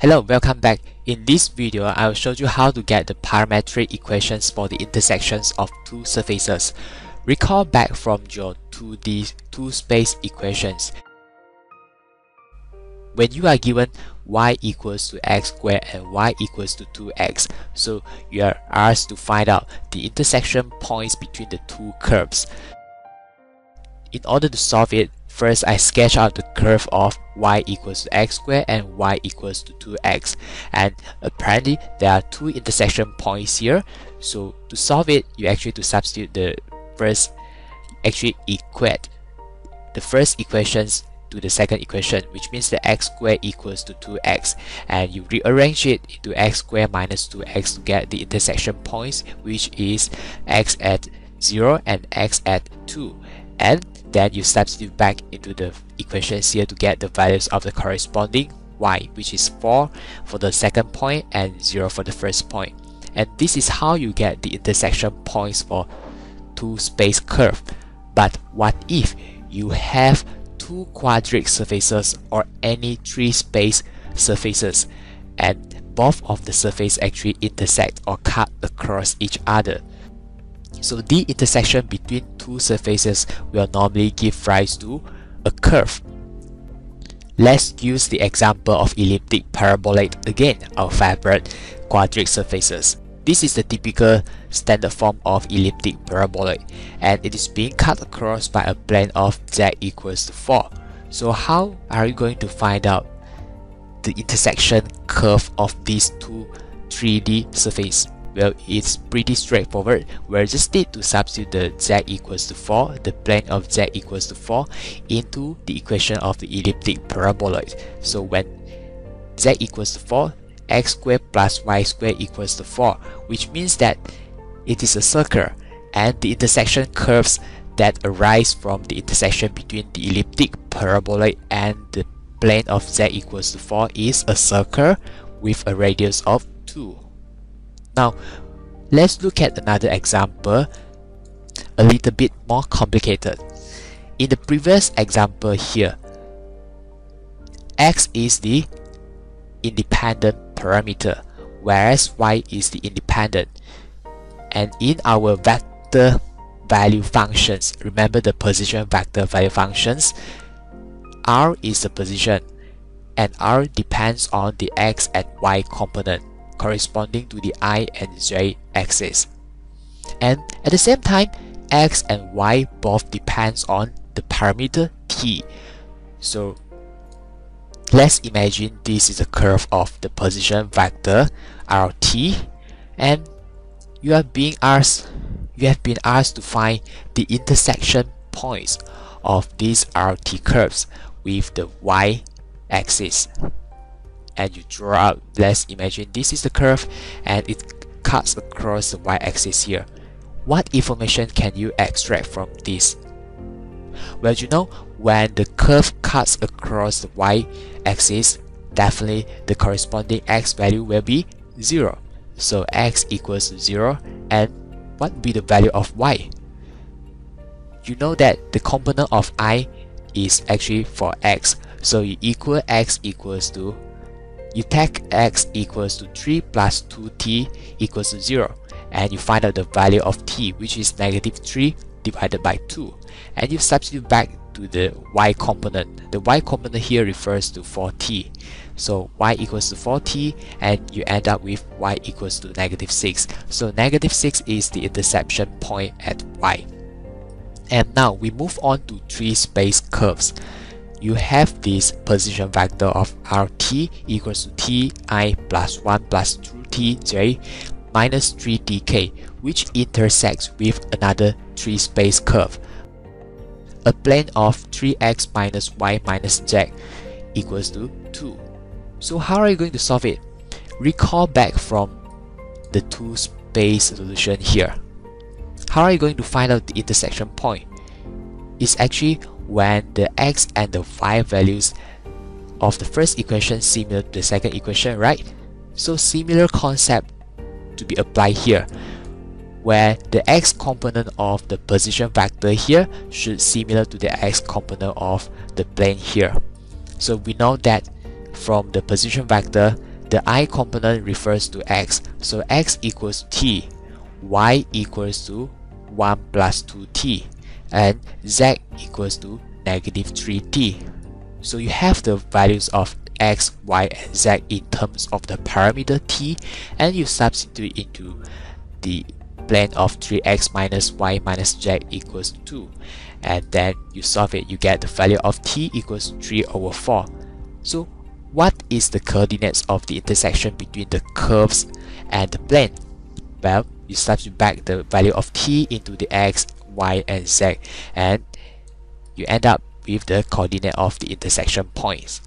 Hello, welcome back. In this video, I will show you how to get the parametric equations for the intersections of two surfaces. Recall back from your 2D two-space equations. When you are given y equals to x squared and y equals to 2x, so you are asked to find out the intersection points between the two curves. In order to solve it, First, I sketch out the curve of y equals to x squared and y equals to 2x. And apparently, there are two intersection points here. So to solve it, you actually to substitute the first, actually equate the first equations to the second equation, which means that x squared equals to 2x. And you rearrange it into x squared minus 2x to get the intersection points, which is x at 0 and x at 2. And then you substitute back into the equations here to get the values of the corresponding y, which is 4 for the second point and 0 for the first point. And this is how you get the intersection points for two space curve. But what if you have two quadric surfaces or any three space surfaces and both of the surface actually intersect or cut across each other? So the intersection between two surfaces will normally give rise to a curve. Let's use the example of elliptic paraboloid again, our favorite quadric surfaces. This is the typical standard form of elliptic paraboloid and it is being cut across by a plane of z equals to 4. So how are you going to find out the intersection curve of these two 3D surfaces? Well, it's pretty straightforward. We just need to substitute the z equals to 4, the plane of z equals to 4, into the equation of the elliptic paraboloid. So when z equals to 4, x squared plus y squared equals to 4, which means that it is a circle and the intersection curves that arise from the intersection between the elliptic paraboloid and the plane of z equals to 4 is a circle with a radius of 2. Now, let's look at another example, a little bit more complicated. In the previous example here, x is the independent parameter, whereas y is the independent. And in our vector value functions, remember the position vector value functions, r is the position, and r depends on the x and y component corresponding to the i and j axis. And at the same time, x and y both depends on the parameter t. So let's imagine this is a curve of the position vector rt and you are being asked you have been asked to find the intersection points of these RT curves with the y axis and you draw out let's imagine this is the curve and it cuts across the y-axis here. What information can you extract from this? Well you know when the curve cuts across the y-axis definitely the corresponding x value will be 0 so x equals 0 and what will be the value of y? You know that the component of i is actually for x. So you equal x equals to you take x equals to 3 plus 2t equals to 0 and you find out the value of t which is negative 3 divided by 2 and you substitute back to the y component. The y component here refers to 4t. So y equals to 4t and you end up with y equals to negative 6. So negative 6 is the interception point at y. And now we move on to three space curves you have this position vector of rt equals to ti plus 1 plus 2tj minus 3tk which intersects with another 3 space curve. A plane of 3x minus y minus z equals to 2. So how are you going to solve it? Recall back from the 2 space solution here. How are you going to find out the intersection point? It's actually when the x and the y values of the first equation similar to the second equation, right? So similar concept to be applied here, where the x component of the position vector here should similar to the x component of the plane here. So we know that from the position vector, the i component refers to x so x equals t y equals to 1 plus 2t and z equals to negative 3t so you have the values of x y and z in terms of the parameter t and you substitute into the plane of 3x minus y minus z equals 2 and then you solve it you get the value of t equals 3 over 4 so what is the coordinates of the intersection between the curves and the plane? Well, you substitute back the value of t into the x, y, and z, and you end up with the coordinate of the intersection points.